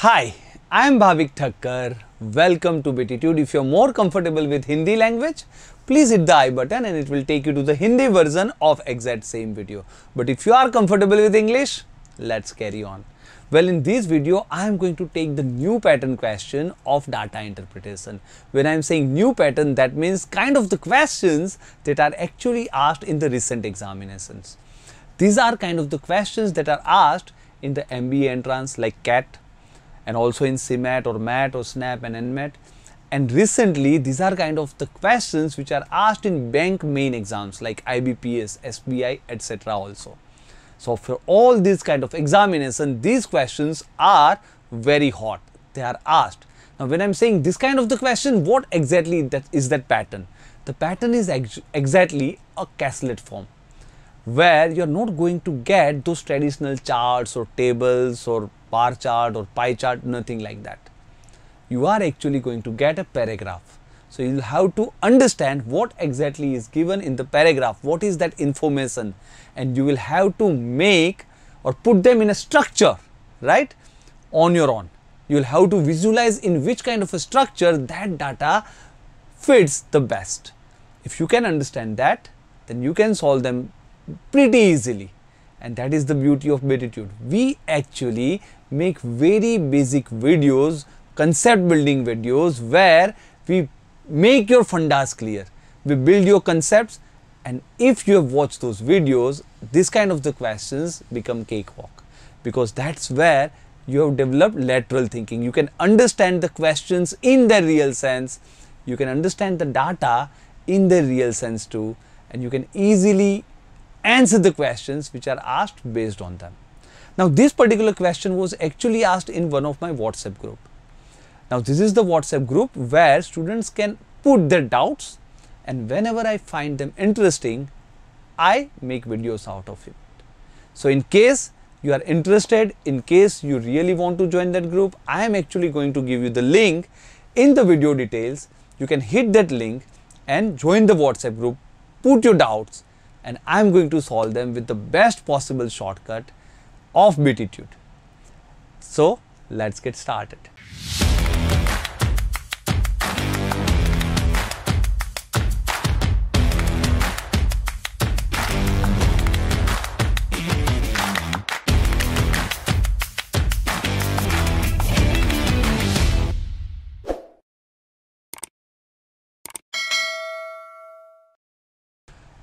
Hi, I am Bhavik Thakkar. Welcome to Btitude. If you're more comfortable with Hindi language, please hit the I button and it will take you to the Hindi version of exact same video. But if you are comfortable with English, let's carry on. Well, in this video, I am going to take the new pattern question of data interpretation. When I am saying new pattern, that means kind of the questions that are actually asked in the recent examinations. These are kind of the questions that are asked in the MBA entrance like CAT and also in CMAT or MAT or SNAP and NMAT. And recently, these are kind of the questions which are asked in bank main exams like IBPS, SBI, etc. also. So for all these kind of examination, these questions are very hot. They are asked. Now when I'm saying this kind of the question, what exactly that is that pattern? The pattern is ex exactly a Caselet form where you're not going to get those traditional charts or tables or bar chart or pie chart, nothing like that. You are actually going to get a paragraph so you'll have to understand what exactly is given in the paragraph, what is that information and you will have to make or put them in a structure, right, on your own. You'll have to visualize in which kind of a structure that data fits the best. If you can understand that, then you can solve them pretty easily and that is the beauty of Btitude. We actually make very basic videos, concept building videos where we make your fundas clear. We build your concepts and if you have watched those videos, this kind of the questions become cakewalk because that's where you have developed lateral thinking. You can understand the questions in their real sense. You can understand the data in their real sense too and you can easily answer the questions which are asked based on them. Now this particular question was actually asked in one of my WhatsApp group. Now this is the WhatsApp group where students can put their doubts and whenever I find them interesting, I make videos out of it. So in case you are interested, in case you really want to join that group, I am actually going to give you the link in the video details. You can hit that link and join the WhatsApp group, put your doubts and I am going to solve them with the best possible shortcut of Btitude. So let's get started.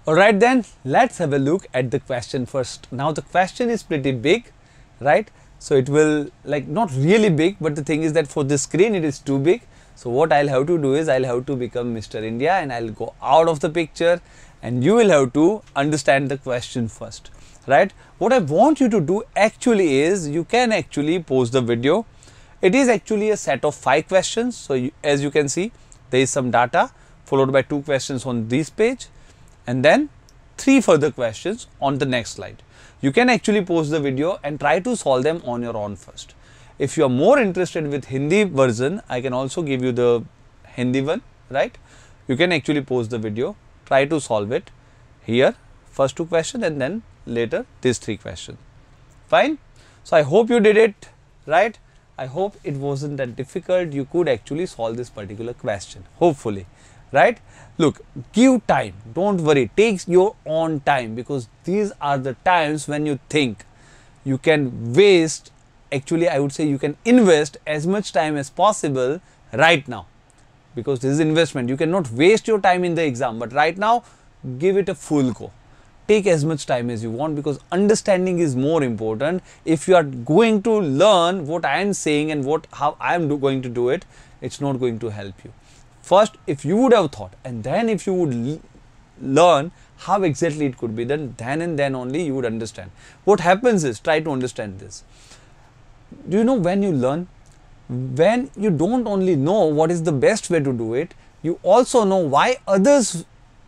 Alright then, let's have a look at the question first. Now the question is pretty big, right? So it will like not really big, but the thing is that for the screen it is too big. So what I'll have to do is I'll have to become Mr. India and I'll go out of the picture and you will have to understand the question first, right? What I want you to do actually is you can actually pause the video. It is actually a set of five questions. So you, as you can see, there is some data followed by two questions on this page and then three further questions on the next slide. You can actually pause the video and try to solve them on your own first. If you are more interested with Hindi version, I can also give you the Hindi one, right? You can actually pause the video, try to solve it here, first two questions and then later these three questions. Fine? So, I hope you did it, right? I hope it wasn't that difficult. You could actually solve this particular question, hopefully right? Look give time. Don't worry. Take your own time because these are the times when you think. You can waste actually i would say you can invest as much time as possible right now because this is investment. You cannot waste your time in the exam but right now give it a full go. Take as much time as you want because understanding is more important. If you are going to learn what i am saying and what how i am going to do it it's not going to help you First, if you would have thought and then if you would learn how exactly it could be, then then and then only you would understand. What happens is, try to understand this. Do you know when you learn? When you don't only know what is the best way to do it, you also know why others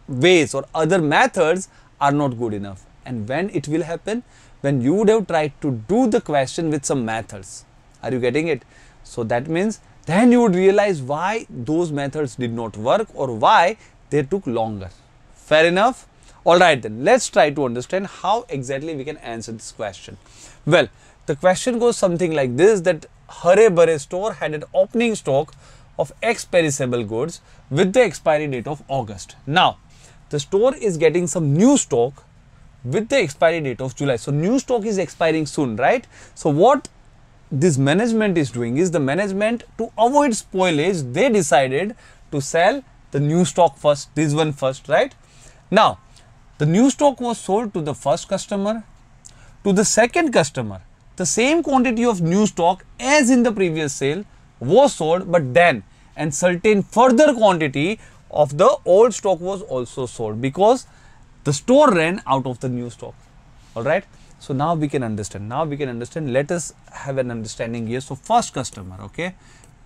ways or other methods are not good enough. And when it will happen? When you would have tried to do the question with some methods. Are you getting it? So that means then you would realize why those methods did not work or why they took longer. Fair enough? Alright then, let's try to understand how exactly we can answer this question. Well, the question goes something like this that Hare Bare store had an opening stock of X perishable goods with the expiry date of August. Now, the store is getting some new stock with the expiry date of July. So, new stock is expiring soon, right? So, what this management is doing is the management to avoid spoilage, they decided to sell the new stock first, this one first, right? Now, the new stock was sold to the first customer, to the second customer. The same quantity of new stock as in the previous sale was sold, but then and certain further quantity of the old stock was also sold because the store ran out of the new stock. All right. So now we can understand. Now we can understand. Let us have an understanding here. So first customer, okay,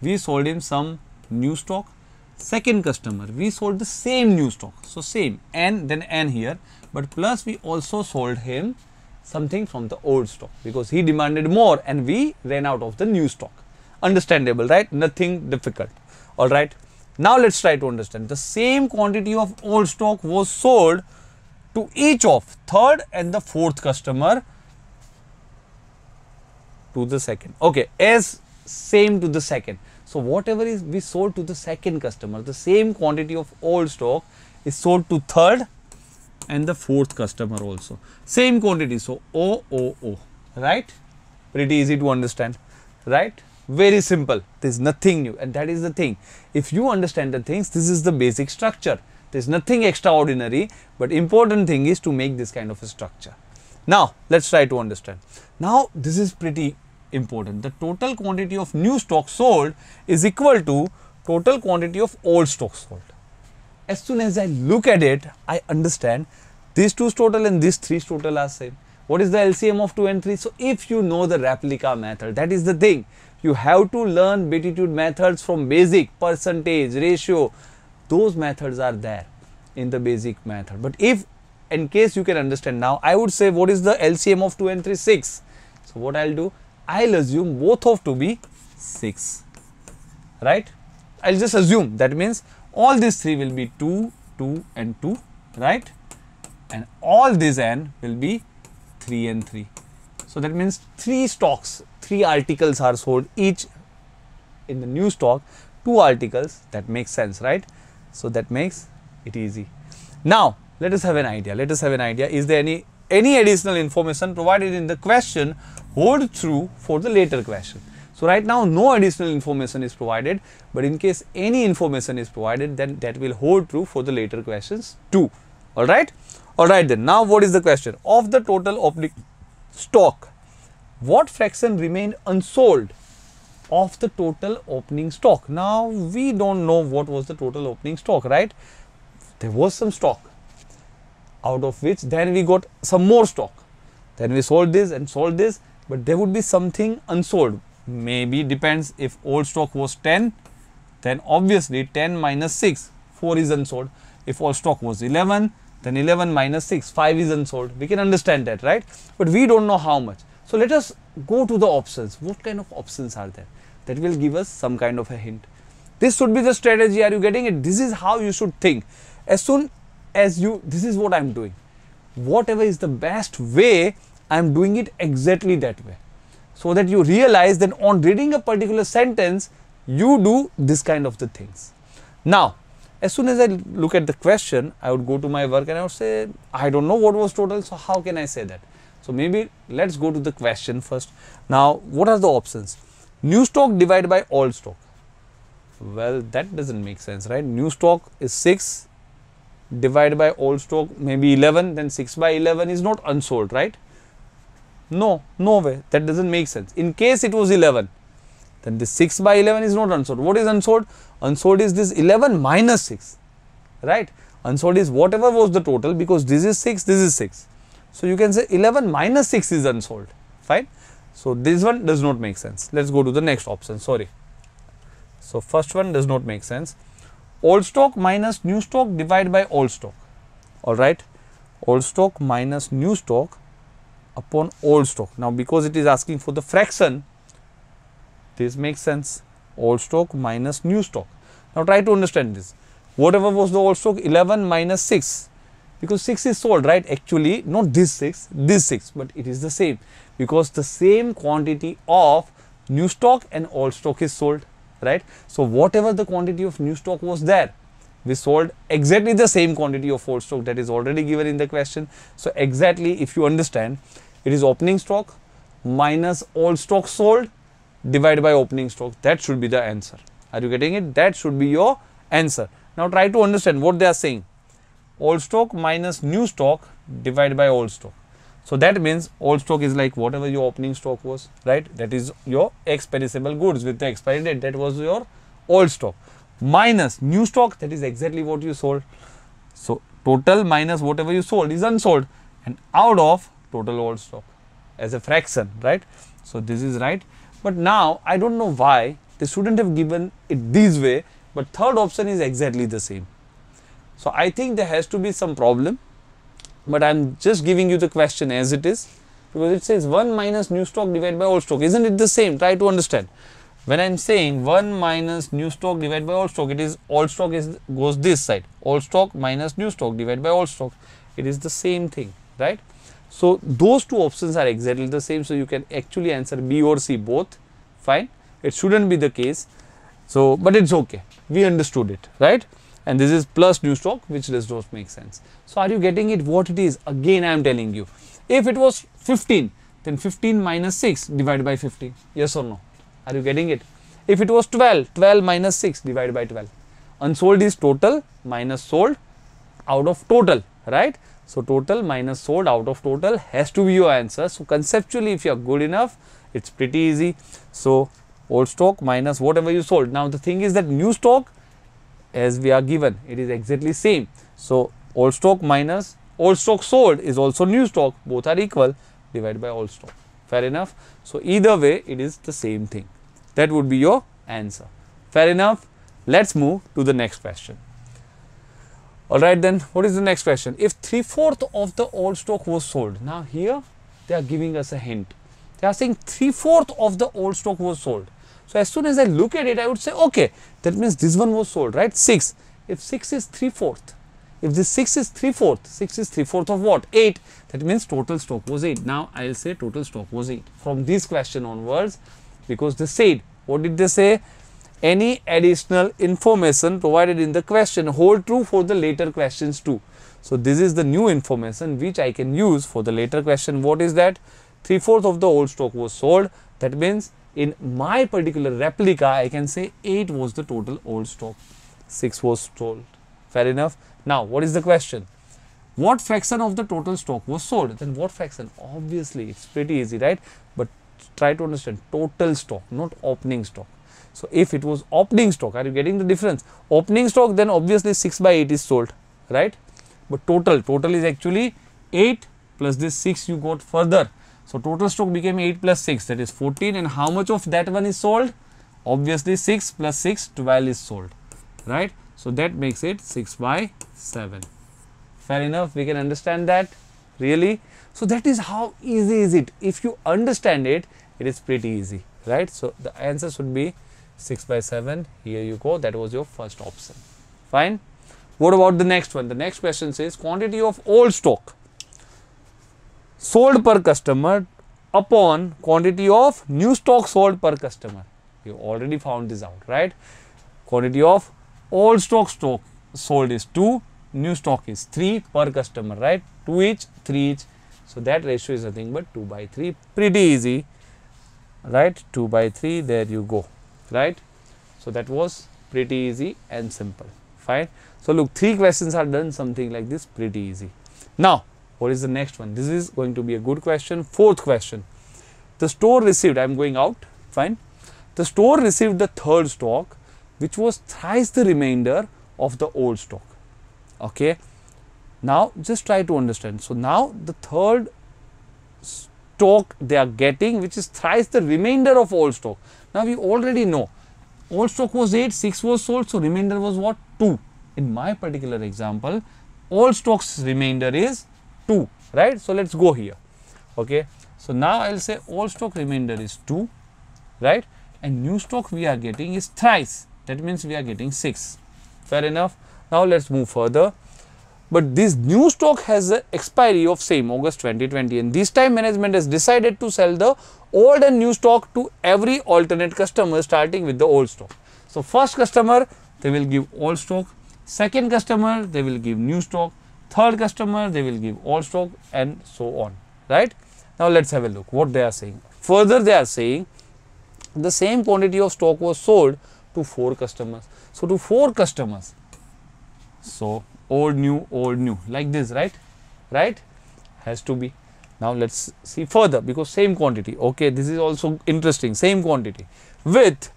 we sold him some new stock. Second customer, we sold the same new stock. So same n then n here, but plus we also sold him something from the old stock because he demanded more and we ran out of the new stock. Understandable, right? Nothing difficult. All right. Now let's try to understand. The same quantity of old stock was sold to each of third and the fourth customer to the second. Okay, as same to the second. So whatever is we sold to the second customer, the same quantity of old stock is sold to third and the fourth customer also. Same quantity. So O O O, right? Pretty easy to understand, right? Very simple. There's nothing new, and that is the thing. If you understand the things, this is the basic structure. There's nothing extraordinary, but important thing is to make this kind of a structure. Now, let's try to understand. Now, this is pretty important. The total quantity of new stock sold is equal to total quantity of old stock sold. As soon as I look at it, I understand these two total and these three total are same. What is the LCM of 2 and 3? So, if you know the replica method, that is the thing. You have to learn Btitude methods from basic, percentage, ratio, those methods are there in the basic method. But if in case you can understand now, I would say what is the LCM of 2 and 3? 6. So what I'll do, I'll assume both of to be 6, right? I'll just assume that means all these 3 will be 2, 2 and 2, right? And all these n will be 3 and 3. So that means 3 stocks, 3 articles are sold each in the new stock, 2 articles that makes sense, right? So that makes it easy. Now, let us have an idea. Let us have an idea. Is there any any additional information provided in the question hold true for the later question? So right now no additional information is provided, but in case any information is provided, then that will hold true for the later questions too. All right. All right then. Now what is the question? Of the total opening stock, what fraction remained unsold of the total opening stock? Now we don't know what was the total opening stock, right? there was some stock out of which then we got some more stock. Then we sold this and sold this but there would be something unsold. Maybe depends if old stock was 10 then obviously 10 minus 6 4 is unsold. If old stock was 11 then 11 minus 6 5 is unsold. We can understand that right? But we don't know how much. So let us go to the options. What kind of options are there that will give us some kind of a hint this should be the strategy are you getting it this is how you should think as soon as you, this is what I am doing. Whatever is the best way, I am doing it exactly that way. So that you realize that on reading a particular sentence, you do this kind of the things. Now, as soon as I look at the question, I would go to my work and I would say, I don't know what was total, so how can I say that? So maybe let's go to the question first. Now, what are the options? New stock divided by old stock. Well, that doesn't make sense, right? New stock is 6, divided by old stock maybe 11 then 6 by 11 is not unsold right? No no way. That doesn't make sense. In case it was 11 then the 6 by 11 is not unsold. What is unsold? Unsold is this 11 minus 6 right? Unsold is whatever was the total because this is 6 this is 6 so you can say 11 minus 6 is unsold fine so this one does not make sense. Let's go to the next option. Sorry. So first one does not make sense. Old stock minus new stock divided by old stock. All right. Old stock minus new stock upon old stock. Now because it is asking for the fraction this makes sense. Old stock minus new stock. Now try to understand this. Whatever was the old stock 11 minus 6 because 6 is sold right? Actually not this 6 this 6 but it is the same because the same quantity of new stock and old stock is sold, right? So whatever the quantity of new stock was there, we sold exactly the same quantity of old stock that is already given in the question. So exactly if you understand, it is opening stock minus old stock sold divided by opening stock. That should be the answer. Are you getting it? That should be your answer. Now try to understand what they are saying. Old stock minus new stock divided by old stock. So that means old stock is like whatever your opening stock was, right? That is your ex perishable goods with the expiry date. That was your old stock minus new stock. That is exactly what you sold. So total minus whatever you sold is unsold and out of total old stock as a fraction, right? So this is right. But now I don't know why they shouldn't have given it this way, but third option is exactly the same. So I think there has to be some problem but I'm just giving you the question as it is because it says 1 minus new stock divided by old stock. Isn't it the same? Try to understand. When I'm saying 1 minus new stock divided by old stock, it is old stock is goes this side. Old stock minus new stock divided by old stock. It is the same thing, right? So those two options are exactly the same. So you can actually answer B or C both. Fine. It shouldn't be the case. So, but it's okay. We understood it, right? And this is plus new stock which does not make sense. So, are you getting it what it is again I am telling you if it was 15 then 15 minus 6 divided by 15 yes or no are you getting it if it was 12 12 minus 6 divided by 12 unsold is total minus sold out of total right. So, total minus sold out of total has to be your answer. So, conceptually if you are good enough it is pretty easy. So, old stock minus whatever you sold. Now, the thing is that new stock as we are given it is exactly same. So, old stock minus old stock sold is also new stock both are equal divided by old stock fair enough. So, either way it is the same thing that would be your answer fair enough. Let us move to the next question. Alright then what is the next question? If three fourth of the old stock was sold now here they are giving us a hint they are saying three fourth of the old stock was sold so, as soon as I look at it, I would say, okay, that means this one was sold, right? 6. If 6 is 3 fourth, if this 6 is 3 fourth, 6 is 3 fourth of what? 8. That means total stock was 8. Now, I will say total stock was 8 from this question onwards because they said, what did they say? Any additional information provided in the question hold true for the later questions too. So, this is the new information which I can use for the later question. What is that? 3 fourth of the old stock was sold. That means in my particular replica, I can say 8 was the total old stock, 6 was sold. Fair enough. Now, what is the question? What fraction of the total stock was sold? Then what fraction? Obviously, it's pretty easy, right? But try to understand total stock, not opening stock. So, if it was opening stock, are you getting the difference? Opening stock, then obviously 6 by 8 is sold, right? But total, total is actually 8 plus this 6 you got further. So, total stock became 8 plus 6 that is 14 and how much of that one is sold? Obviously 6 plus 6 12 is sold right. So, that makes it 6 by 7 fair enough we can understand that really. So, that is how easy is it if you understand it it is pretty easy right. So, the answer should be 6 by 7 here you go that was your first option fine. What about the next one? The next question says quantity of old stock sold per customer upon quantity of new stock sold per customer. You already found this out, right? Quantity of old stock stock sold is 2, new stock is 3 per customer, right? 2 each, 3 each. So, that ratio is nothing but 2 by 3, pretty easy, right? 2 by 3, there you go, right? So, that was pretty easy and simple, fine. So, look, 3 questions are done something like this, pretty easy. Now, what is the next one? This is going to be a good question. Fourth question. The store received, I am going out, fine. The store received the third stock which was thrice the remainder of the old stock. Okay. Now, just try to understand. So, now the third stock they are getting which is thrice the remainder of old stock. Now, we already know old stock was 8, 6 was sold. So, remainder was what? 2. In my particular example, old stock's remainder is 2 right. So, let us go here ok. So, now I will say old stock remainder is 2 right and new stock we are getting is thrice that means we are getting 6 fair enough. Now, let us move further but this new stock has an expiry of same August 2020 and this time management has decided to sell the old and new stock to every alternate customer starting with the old stock. So, first customer they will give old stock, second customer they will give new stock, third customer they will give old stock and so on, right. Now, let us have a look what they are saying. Further they are saying the same quantity of stock was sold to 4 customers. So, to 4 customers. So, old new old new like this right right has to be now let us see further because same quantity okay this is also interesting same quantity with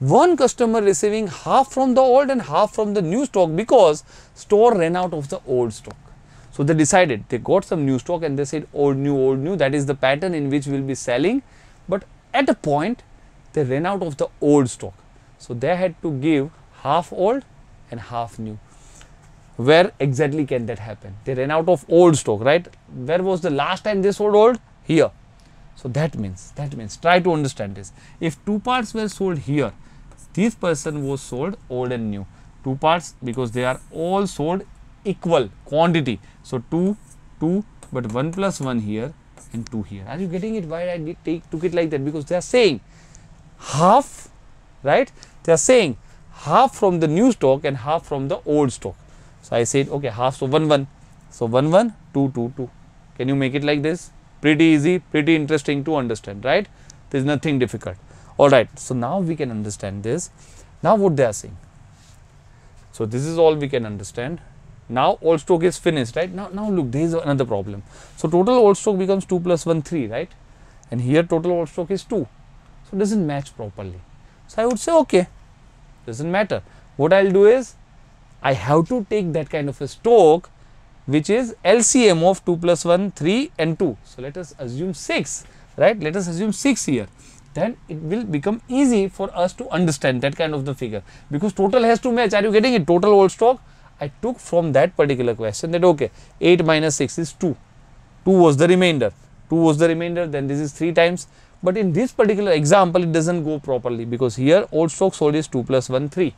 one customer receiving half from the old and half from the new stock because store ran out of the old stock. So, they decided they got some new stock and they said old new old new that is the pattern in which we will be selling, but at a point they ran out of the old stock. So, they had to give half old and half new. Where exactly can that happen? They ran out of old stock, right? Where was the last time they sold old? Here. So, that means, that means, try to understand this. If two parts were sold here, this person was sold old and new. Two parts because they are all sold equal quantity. So, 2, 2, but 1 plus 1 here and 2 here. Are you getting it? Why I take, took it like that? Because they are saying half, right? They are saying half from the new stock and half from the old stock. So, I said okay half so 1 1. So, 1 1 2 2 2. Can you make it like this? Pretty easy, pretty interesting to understand, right? There is nothing difficult. Alright, so now we can understand this. Now, what they are saying? So, this is all we can understand. Now, old stroke is finished, right? Now, now look, there is another problem. So, total old stroke becomes 2 plus 1 3, right? And here total old stroke is 2. So, it does not match properly. So, I would say okay, does not matter. What I will do is, I have to take that kind of a stock which is LCM of 2 plus 1, 3 and 2. So, let us assume 6, right? Let us assume 6 here. Then it will become easy for us to understand that kind of the figure because total has to match. Are you getting it? Total old stock. I took from that particular question that okay, 8 minus 6 is 2. 2 was the remainder. 2 was the remainder. Then this is 3 times. But in this particular example, it does not go properly because here old stock sold is 2 plus 1, 3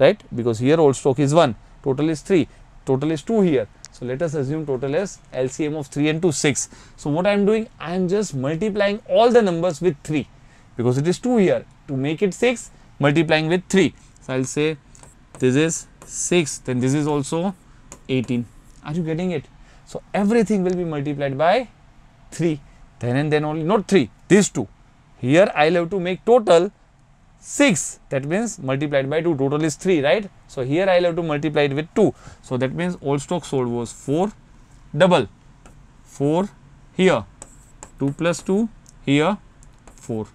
right because here old stock is 1 total is 3 total is 2 here so let us assume total is LCM of 3 and 2 6 so what I am doing? I am just multiplying all the numbers with 3 because it is 2 here. To make it 6 multiplying with 3 so I'll say this is 6 then this is also 18 are you getting it? So everything will be multiplied by 3 then and then only. Not 3 these two. Here I'll have to make total 6 that means multiplied by 2 total is 3 right. So, here I will have to multiply it with 2. So, that means old stock sold was 4 double. 4 here. 2 plus 2 here 4.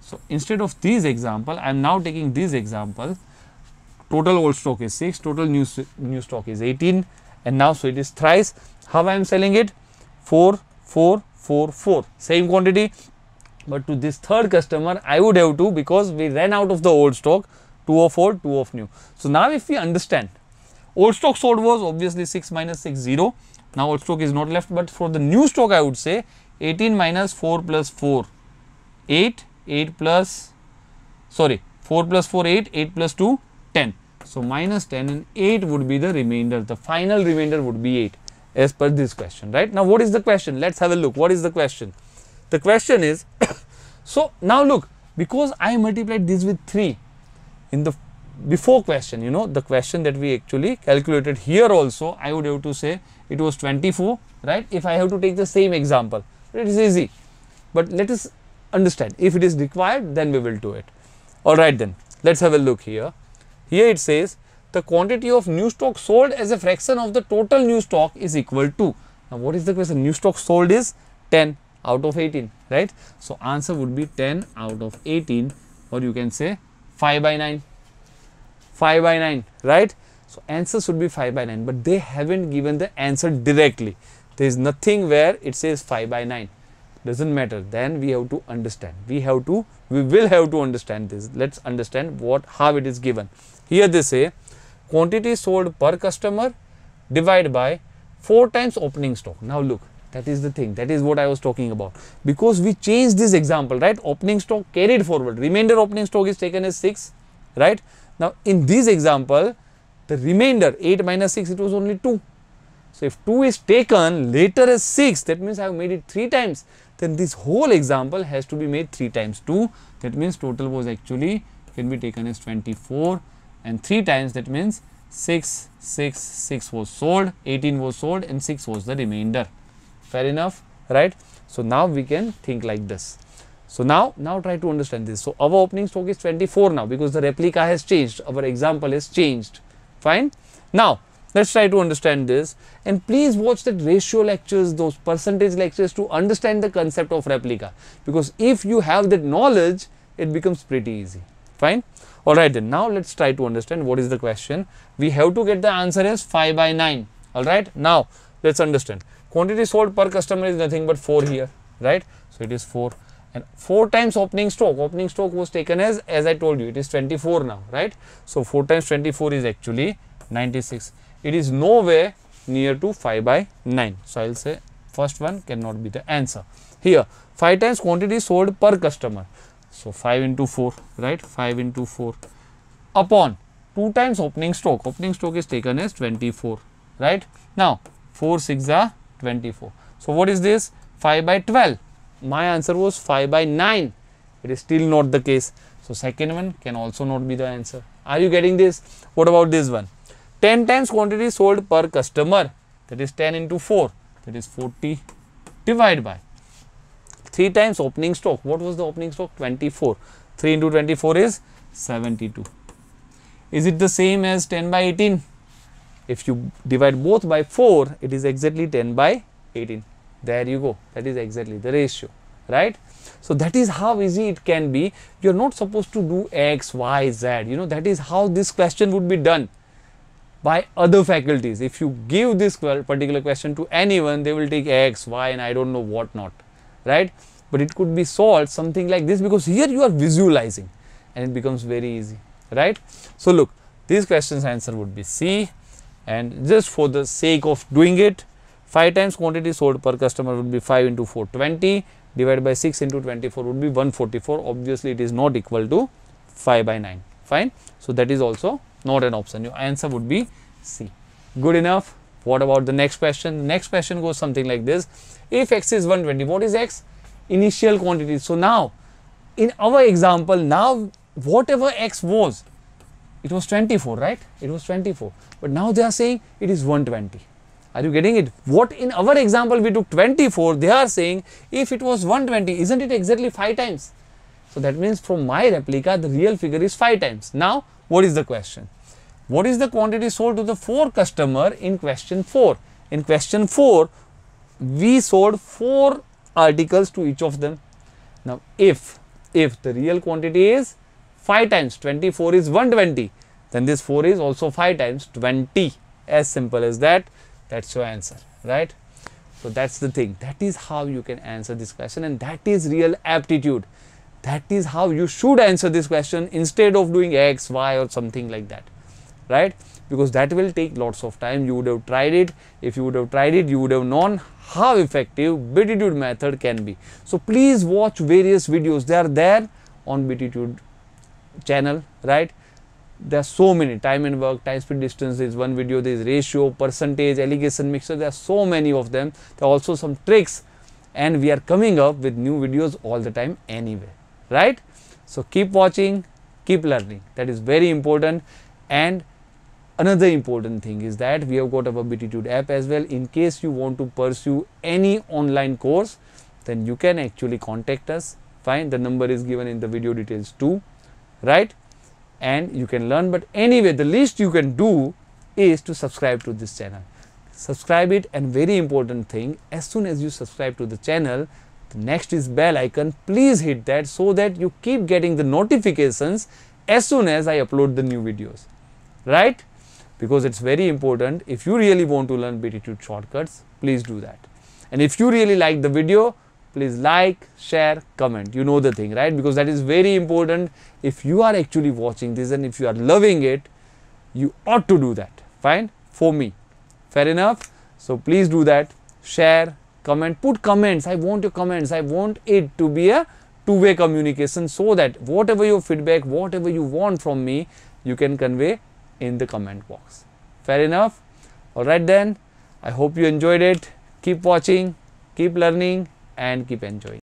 So, instead of this example I am now taking this example. Total old stock is 6 total new, new stock is 18 and now so it is thrice. How I am selling it? 4 4 4 4 same quantity but to this third customer, I would have to because we ran out of the old stock, 2 of old, 2 of new. So, now if we understand, old stock sold was obviously 6 minus 6, 0. Now, old stock is not left, but for the new stock, I would say 18 minus 4 plus 4, 8, 8 plus, sorry, 4 plus 4, 8, 8 plus 2, 10. So, minus 10 and 8 would be the remainder, the final remainder would be 8 as per this question, right. Now, what is the question? Let us have a look. What is the question? The question is, so now look, because I multiplied this with 3 in the before question, you know, the question that we actually calculated here also, I would have to say it was 24, right? If I have to take the same example, it is easy. But let us understand, if it is required, then we will do it. Alright then, let us have a look here. Here it says, the quantity of new stock sold as a fraction of the total new stock is equal to. Now, what is the question? New stock sold is 10 out of 18 right? So answer would be 10 out of 18 or you can say 5 by 9 5 by 9 right? So answer should be 5 by 9 but they haven't given the answer directly. There is nothing where it says 5 by 9 doesn't matter. Then we have to understand. We have to we will have to understand this. Let's understand what how it is given. Here they say quantity sold per customer divided by 4 times opening stock. Now look that is the thing. That is what I was talking about. Because we changed this example, right? Opening stock carried forward. Remainder opening stock is taken as 6, right? Now, in this example, the remainder 8 minus 6, it was only 2. So, if 2 is taken later as 6, that means I have made it 3 times. then this whole example has to be made 3 times 2 that means total was actually can be taken as 24 and 3 times that means 6 6 6 was sold 18 was sold and 6 was the remainder fair enough right? So now we can think like this. So now now try to understand this. So our opening stock is 24 now because the replica has changed. Our example has changed. Fine? Now let's try to understand this. And please watch that ratio lectures those percentage lectures to understand the concept of replica. Because if you have that knowledge it becomes pretty easy. Fine? All right then. Now let's try to understand what is the question. We have to get the answer as 5 by 9 all right? Now let's understand quantity sold per customer is nothing but 4 here right? So it is 4 and 4 times opening stock opening stock was taken as as i told you it is 24 now right? So 4 times 24 is actually 96 it is nowhere near to 5 by 9 so i'll say first one cannot be the answer. Here 5 times quantity sold per customer. So 5 into 4, right? 5 into 4 upon 2 times opening stock. Opening stock is taken as 24, right? Now 4 6 are 24. So what is this? 5 by 12. My answer was 5 by 9. It is still not the case. So second one can also not be the answer. Are you getting this? What about this one? 10 times quantity sold per customer. That is 10 into 4. That is 40 divided by 3 times opening stock. What was the opening stock? 24. 3 into 24 is 72. Is it the same as 10 by 18? If you divide both by 4, it is exactly 10 by 18. There you go. That is exactly the ratio, right? So that is how easy it can be. You are not supposed to do X, Y, Z. You know, that is how this question would be done by other faculties. If you give this particular question to anyone, they will take X, Y, and I don't know what not right but it could be solved something like this because here you are visualizing and it becomes very easy right so look these questions answer would be c and just for the sake of doing it 5 times quantity sold per customer would be 5 into 4 20 divided by 6 into 24 would be 144 obviously it is not equal to 5 by 9 fine? So that is also not an option. Your answer would be c. Good enough? What about the next question? Next question goes something like this. If x is 120, what is x? Initial quantity. So now, in our example, now whatever x was, it was 24, right? It was 24. But now they are saying it is 120. Are you getting it? What in our example we took 24, they are saying if it was 120, isn't it exactly 5 times? So that means from my replica, the real figure is 5 times. Now, what is the question? What is the quantity sold to the 4 customer in question 4? In question 4, we sold 4 articles to each of them. Now, if, if the real quantity is 5 times 24 is 120, then this 4 is also 5 times 20. As simple as that, that's your answer, right? So, that's the thing. That is how you can answer this question and that is real aptitude. That is how you should answer this question instead of doing X, Y or something like that, right? Because that will take lots of time. You would have tried it. If you would have tried it, you would have known how effective Btitude method can be. So please watch various videos. They are there on Btitude channel, right? There are so many time and work, time speed distance is one video, there is ratio, percentage, alligation mixture, there are so many of them. There are also some tricks and we are coming up with new videos all the time anyway, right? So keep watching, keep learning. That is very important and Another important thing is that we have got our Btitude app as well. In case you want to pursue any online course, then you can actually contact us. Fine, the number is given in the video details too, right? And you can learn. But anyway, the least you can do is to subscribe to this channel. Subscribe it and very important thing, as soon as you subscribe to the channel, the next is bell icon. Please hit that so that you keep getting the notifications as soon as I upload the new videos, right? because it's very important. If you really want to learn Btitude shortcuts, please do that. And if you really like the video, please like, share, comment. You know the thing, right? Because that is very important. If you are actually watching this and if you are loving it, you ought to do that. Fine? For me. Fair enough? So please do that. Share, comment, put comments. I want your comments. I want it to be a two-way communication so that whatever your feedback, whatever you want from me, you can convey in the comment box. Fair enough? Alright then, I hope you enjoyed it. Keep watching, keep learning, and keep enjoying.